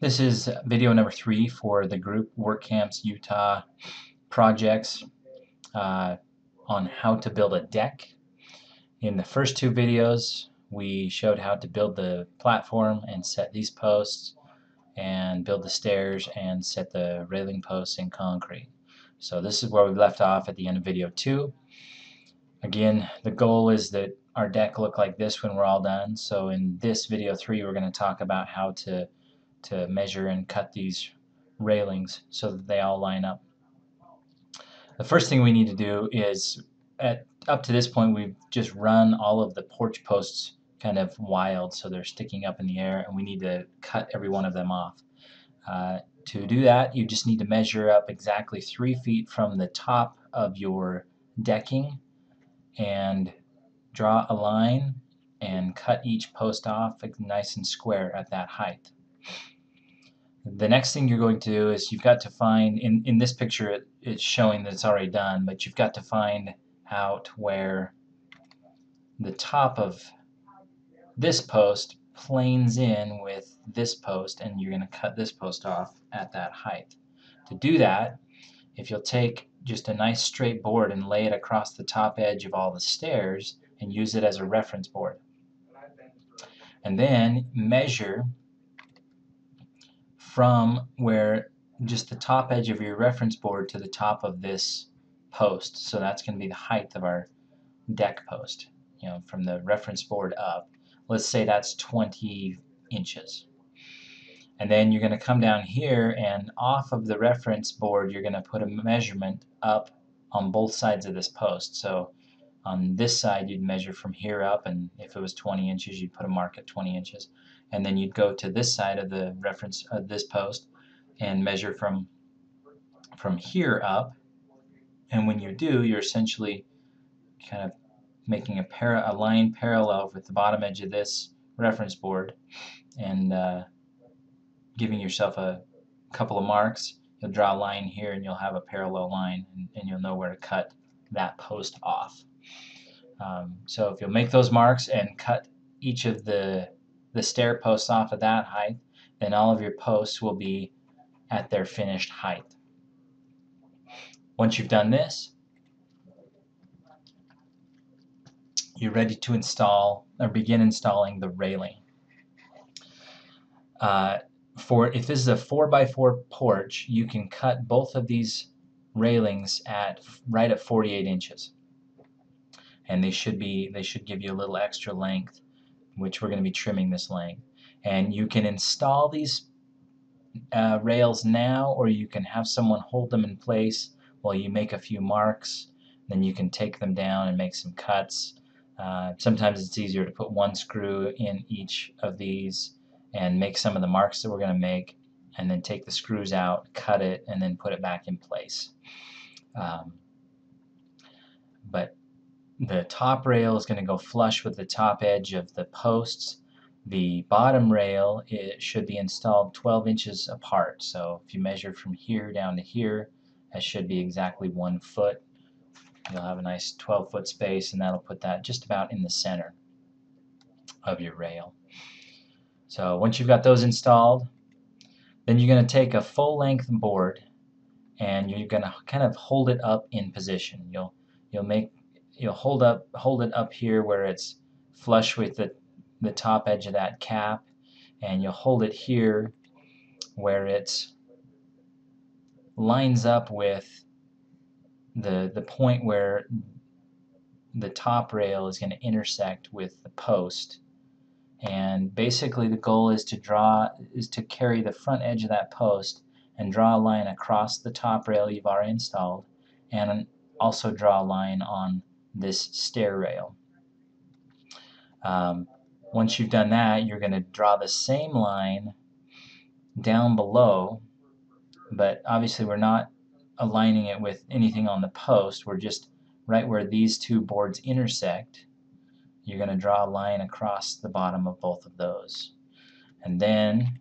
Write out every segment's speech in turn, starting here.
This is video number three for the group WorkCamps Utah projects uh, on how to build a deck. In the first two videos we showed how to build the platform and set these posts and build the stairs and set the railing posts in concrete. So this is where we left off at the end of video two. Again the goal is that our deck look like this when we're all done. So in this video three we're going to talk about how to to measure and cut these railings so that they all line up. The first thing we need to do is at up to this point we've just run all of the porch posts kind of wild so they're sticking up in the air and we need to cut every one of them off. Uh, to do that you just need to measure up exactly three feet from the top of your decking and draw a line and cut each post off nice and square at that height. The next thing you're going to do is you've got to find, in, in this picture it, it's showing that it's already done, but you've got to find out where the top of this post planes in with this post and you're going to cut this post off at that height. To do that, if you'll take just a nice straight board and lay it across the top edge of all the stairs and use it as a reference board. And then measure from where just the top edge of your reference board to the top of this post. So that's going to be the height of our deck post, you know, from the reference board up. Let's say that's 20 inches. And then you're going to come down here and off of the reference board you're going to put a measurement up on both sides of this post. So on this side you'd measure from here up and if it was 20 inches you'd put a mark at 20 inches and then you'd go to this side of the reference of this post and measure from from here up. And when you do you're essentially kind of making a, para a line parallel with the bottom edge of this reference board and uh, giving yourself a couple of marks. You'll draw a line here and you'll have a parallel line and, and you'll know where to cut that post off. Um, so if you'll make those marks and cut each of the the stair posts off at that height, then all of your posts will be at their finished height. Once you've done this, you're ready to install or begin installing the railing. Uh, for if this is a 4x4 porch, you can cut both of these railings at right at 48 inches, and they should be they should give you a little extra length which we're going to be trimming this length. And you can install these uh, rails now or you can have someone hold them in place while you make a few marks. Then you can take them down and make some cuts. Uh, sometimes it's easier to put one screw in each of these and make some of the marks that we're going to make and then take the screws out, cut it, and then put it back in place. Um, the top rail is going to go flush with the top edge of the posts. The bottom rail it should be installed 12 inches apart. So if you measure from here down to here, that should be exactly one foot. You'll have a nice 12 foot space and that'll put that just about in the center of your rail. So once you've got those installed, then you're going to take a full length board and you're going to kind of hold it up in position. You'll you'll make you'll hold up hold it up here where it's flush with the the top edge of that cap and you'll hold it here where it lines up with the the point where the top rail is going to intersect with the post. And basically the goal is to draw is to carry the front edge of that post and draw a line across the top rail you've already installed and also draw a line on this stair rail. Um, once you've done that, you're going to draw the same line down below, but obviously we're not aligning it with anything on the post. We're just right where these two boards intersect. You're going to draw a line across the bottom of both of those. And then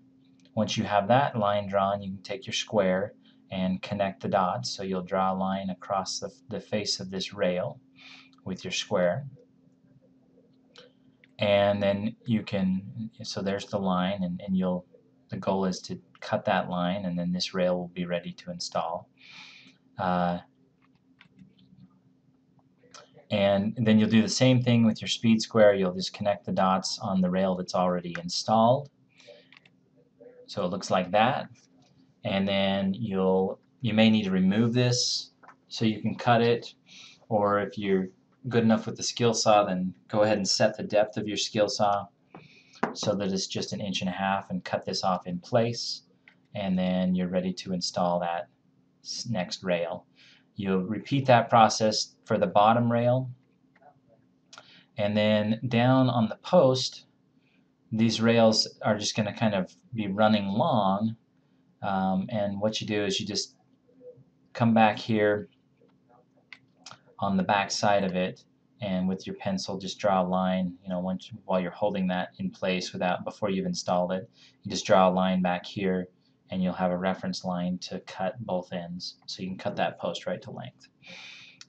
once you have that line drawn, you can take your square and connect the dots. So you'll draw a line across the, the face of this rail with your square and then you can so there's the line and, and you'll the goal is to cut that line and then this rail will be ready to install. Uh, and then you'll do the same thing with your speed square. You'll just connect the dots on the rail that's already installed. So it looks like that. And then you'll you may need to remove this so you can cut it. Or if you're good enough with the skill saw, then go ahead and set the depth of your skill saw so that it's just an inch and a half and cut this off in place. And then you're ready to install that next rail. You'll repeat that process for the bottom rail. And then down on the post, these rails are just going to kind of be running long. Um, and what you do is you just come back here on the back side of it and with your pencil just draw a line you know once while you're holding that in place without before you've installed it you just draw a line back here and you'll have a reference line to cut both ends. So you can cut that post right to length.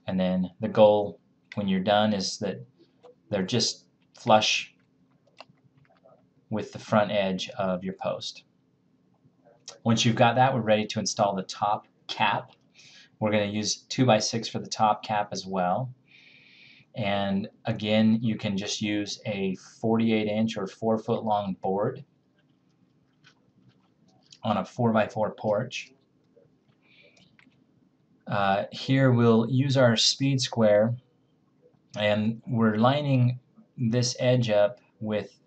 And then the goal when you're done is that they're just flush with the front edge of your post. Once you've got that, we're ready to install the top cap. We're going to use 2x6 for the top cap as well. And again, you can just use a 48 inch or 4 foot long board on a 4x4 porch. Uh, here we'll use our speed square and we're lining this edge up with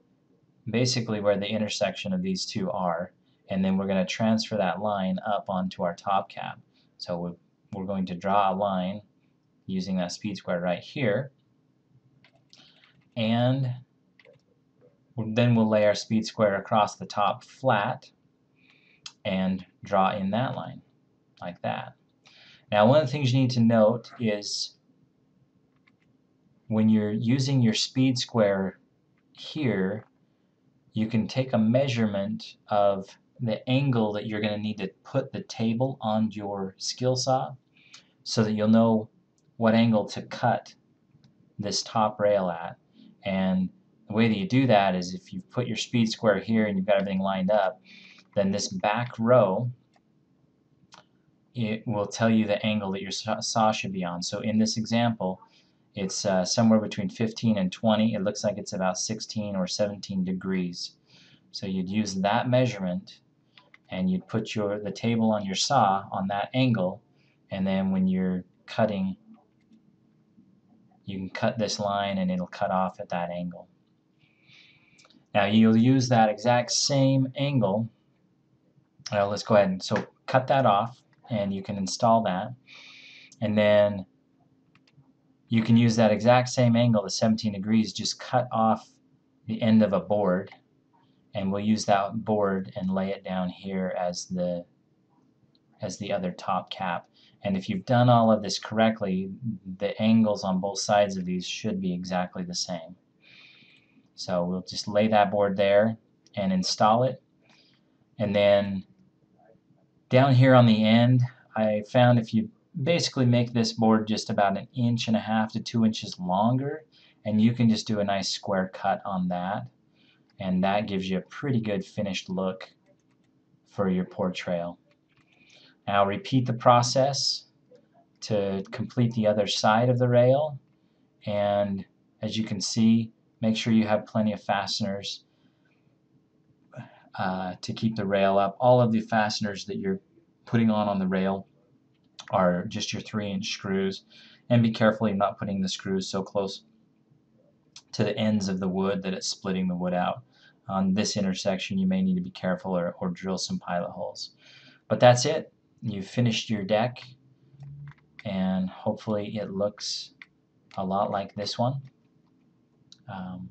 basically where the intersection of these two are and then we're going to transfer that line up onto our top cap. So we're going to draw a line using that speed square right here and then we'll lay our speed square across the top flat and draw in that line like that. Now one of the things you need to note is when you're using your speed square here you can take a measurement of the angle that you're going to need to put the table on your skill saw so that you'll know what angle to cut this top rail at and the way that you do that is if you put your speed square here and you've got everything lined up then this back row it will tell you the angle that your saw should be on. So in this example, it's uh, somewhere between 15 and 20. It looks like it's about 16 or 17 degrees. So you'd use that measurement and you'd put your the table on your saw on that angle and then when you're cutting you can cut this line and it'll cut off at that angle. Now you'll use that exact same angle. Uh, let's go ahead and so cut that off and you can install that. And then you can use that exact same angle the 17 degrees just cut off the end of a board. And we'll use that board and lay it down here as the as the other top cap. And if you've done all of this correctly the angles on both sides of these should be exactly the same. So we'll just lay that board there and install it. And then down here on the end, I found if you basically make this board just about an inch and a half to two inches longer, and you can just do a nice square cut on that, and that gives you a pretty good finished look for your porch rail. Now repeat the process to complete the other side of the rail, and as you can see, make sure you have plenty of fasteners uh, to keep the rail up. All of the fasteners that you're putting on on the rail are just your 3 inch screws and be careful in not putting the screws so close to the ends of the wood that it's splitting the wood out. On this intersection you may need to be careful or, or drill some pilot holes. But that's it. You've finished your deck and hopefully it looks a lot like this one. Um,